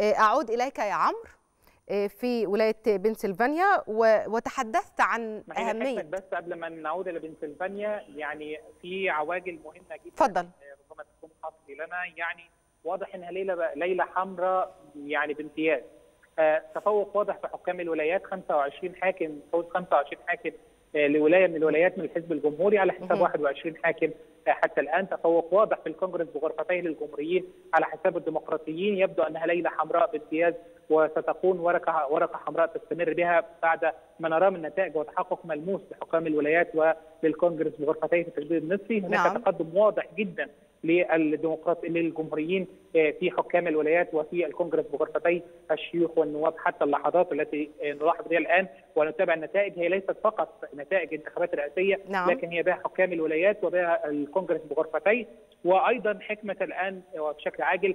أعود إليك يا عمرو في ولاية بنسلفانيا وتحدثت عن أهمية بس قبل ما نعود إلى بنسلفانيا يعني في عواجل مهمة جدا اتفضل. ربما تكون حصري لنا. يعني واضح إنها ليلة ليلة حمراء يعني بامتياز. آه تفوق واضح في حكام الولايات 25 حاكم فوز 25 حاكم آه لولاية من الولايات من الحزب الجمهوري على حساب 21 حاكم. آه حتى الآن تفوق واضح في الكونجرس بغرفتين للجمهوريين على حساب الديمقراطيين يبدو أنها ليلة حمراء بامتياز وستكون ورقه ورقة حمراء تستمر بها بعد ما نراه من نتائج وتحقق ملموس لحكام الولايات وللكونجرس بغرفتي التشديد النصفي هناك نعم. تقدم واضح جدا للديمقراط للجمهوريين في حكام الولايات وفي الكونجرس بغرفتي الشيوخ والنواب حتى اللحظات التي نلاحظ بها الآن ونتابع النتائج هي ليست فقط نتائج انتخابات رئاسيه نعم. لكن هي بها حكام الولايات وبها الكونجرس بغرفتي وأيضا حكمة الآن وبشكل عاجل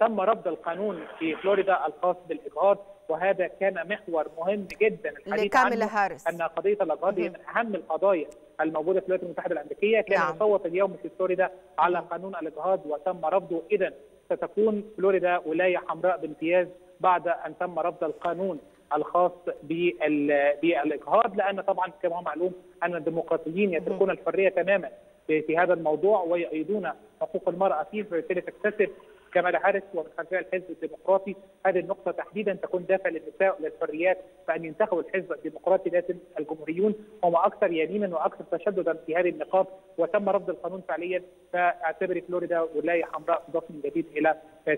تم رفض القانون في فلوريدا الخاص بالاجهاض وهذا كان محور مهم جدا الحديث عنه هارس. أن قضية الاجهاض هي من أهم القضايا الموجودة في الولايات المتحدة الأمريكية كان نعم. يصوت اليوم في فلوريدا على قانون الإجهاض وتم رفضه اذا ستكون فلوريدا ولاية حمراء بامتياز بعد أن تم رفض القانون الخاص بالإجهاض لأن طبعا كما هو معلوم أن الديمقراطيين يتركون الحرية تماما في هذا الموضوع ويؤيدون حقوق المرأة فيه فبالتالي تكتسب كمالا هاريس ومن خلفها الحزب الديمقراطي هذه النقطة تحديدا تكون دافع للنساء وللحريات فإن ينتخبوا الحزب الديمقراطي لازم الجمهوريون هم أكثر يمينا وأكثر تشددا في هذه النقاط وتم رفض القانون فعليا فاعتبري فلوريدا ولاية حمراء تضاف من جديد إلى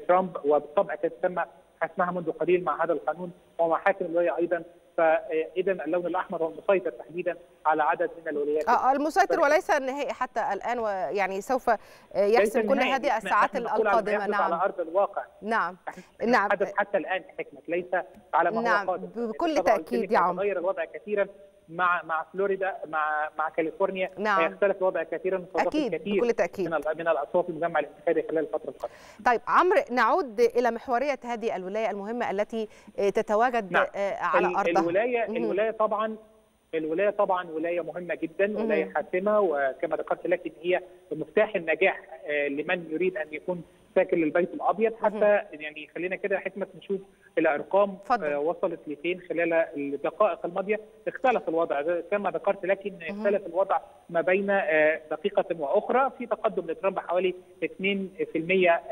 ترامب وبالطبع كانت تم حسمها منذ قليل مع هذا القانون ومع حاكم الولاية أيضا فاذا اللون الأحمر هو المسيطر تحديدا على عدد من الولايات. آه المسيطر وليس النهائي حتى الآن ويعني سوف يحسم كل هذه الساعات القادمة. نعم. على أرض الواقع. نعم. نعم. حتى الآن حكمه ليس على ما نعم. هو قادم. بكل تأكيد يا عمرو تغير الوضع كثيرا مع مع فلوريدا مع مع كاليفورنيا نعم. يختلف الوضع كثيرا أكيد كثير بكل تأكيد من من الأصوات المجمع الانتخابي خلال الفترة القادمة. طيب عمرو نعود إلى محورية هذه الولاية المهمة التي تتواجد نعم. على أرضها. الولاية الولاية طبعا الولاية طبعا ولاية مهمة جدا ولاية حاسمة وكما ذكرت لك إن هي مفتاح النجاح لمن يريد أن يكون ساكن للبيت الأبيض. حتى يعني خلينا كده حكمة نشوف الأرقام فضل. وصلت لفين خلال الدقائق الماضية. اختلف الوضع كما ذكرت لك إن اختلف الوضع ما بين دقيقة وأخرى. في تقدم لترامب حوالي 2%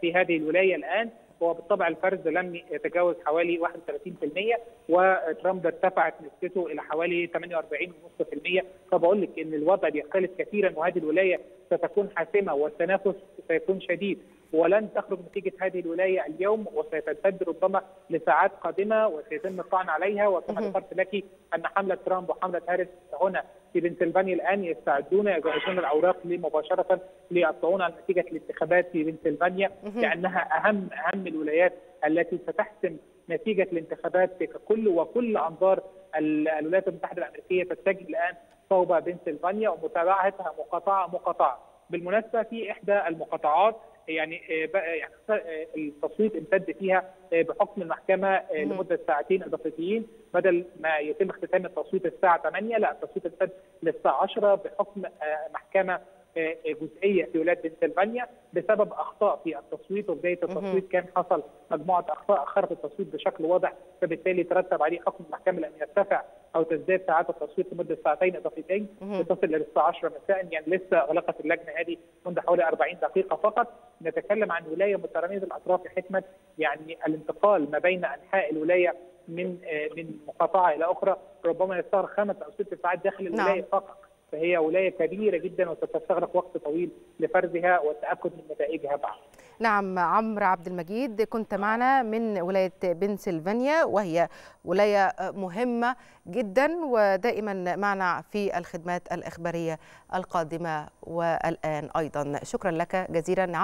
في هذه الولاية الآن. وبالطبع الفرز لم يتجاوز حوالي 31% وترامب ارتفعت نسبته إلى حوالي 48.5% فبقول لك إن الوضع بيختلف كثيرا وهذه الولاية ستكون حاسمة والتنافس سيكون شديد. ولن تخرج نتيجة هذه الولاية اليوم وستمتد ربما لساعات قادمة وسيتم الطعن عليها. وكما ذكرت لك أن حملة ترامب وحملة هاريس هنا في بنسلفانيا الآن يستعدون يجهزون الأوراق مباشرة للطعون على نتيجة الانتخابات في بنسلفانيا لأنها أهم أهم الولايات التي ستحسم نتيجة الانتخابات ككل وكل أنظار الولايات المتحدة الأمريكية تتجه الآن صوب بنسلفانيا ومتابعتها مقاطعة مقاطعة. بالمناسبة في إحدى المقاطعات يعني التصويت امتد فيها بحكم المحكمة لمدة ساعتين اضافيتين بدل ما يتم اختتام التصويت الساعة 8 لا التصويت امتد للساعة 10 بحكم محكمة جزئية في ولاية بنسلفانيا بسبب أخطاء في التصويت. وبدايه التصويت كان حصل مجموعة أخطاء اخرت التصويت بشكل واضح فبالتالي ترتب عليه حكم المحكمة لأن يرتفع. أو تزداد ساعات التصويت لمدة ساعتين إضافيتين لتصل إلى الساعة 10 مساء. يعني لسه غلقت اللجنة هذه منذ حوالي 40 دقيقة فقط. نتكلم عن ولاية متراميه الأطراف حكمه يعني الانتقال ما بين أنحاء الولاية من من مقاطعة إلى أخرى ربما يستغرق خمس أو ست ساعات داخل الولاية نعم. فقط. فهي ولاية كبيرة جدا وستستغرق وقت طويل لفرزها والتأكد من نتائجها بعد. نعم عمرو عبد المجيد كنت معنا من ولاية بنسلفانيا وهي ولاية مهمة جدا ودائما معنا في الخدمات الإخبارية القادمة والآن أيضا. شكرا لك جزيلا.